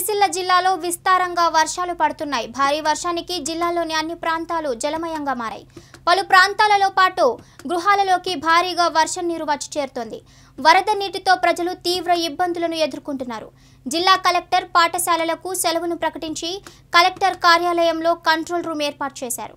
సిరిసిల్ల జిల్లాలో విస్తారంగా వర్షాలు పడుతున్నాయి. భారీ వర్షానికి జిల్లాలోని అన్ని ప్రాంతాలు జలమయంగా మారాయి. పలు ప్రాంతాలలో పాటు గృహాలలోకి భారీగా వర్షం నీరు వచ్చి చేరుతోంది. వరద నీటితో ప్రజలు తీవ్ర ఇబ్బందులను ఎదుర్కొంటున్నారు. జిల్లా కలెక్టర్ పాఠశాలలకు సెలవును ప్రకటించి కలెక్టర్ కార్యాలయంలో కంట్రోల్ రూమ్ ఏర్పాటు చేశారు.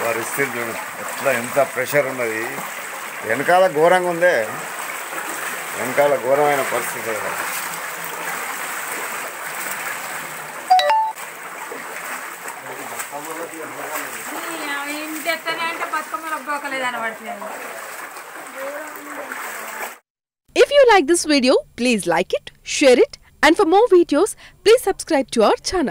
అందులో పడతది. చూడు ఎట్లా ఎంత ప్రెషర్ ఉన్నది వెనకాల ఘోరంగా ఉందే వెనకాల ఘోరమైన పరిస్థితి If you like this video, please like it, share it, and for more videos, please subscribe to our channel.